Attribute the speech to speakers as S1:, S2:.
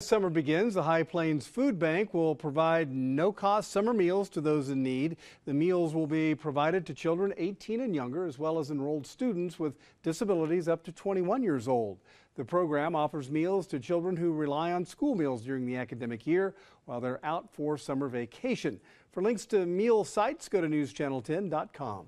S1: Summer begins. The High Plains Food Bank will provide no cost summer meals to those in need. The meals will be provided to children 18 and younger, as well as enrolled students with disabilities up to 21 years old. The program offers meals to children who rely on school meals during the academic year while they're out for summer vacation. For links to meal sites, go to newschannel10.com.